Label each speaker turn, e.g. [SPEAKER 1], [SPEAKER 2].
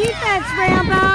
[SPEAKER 1] defense, Rambo.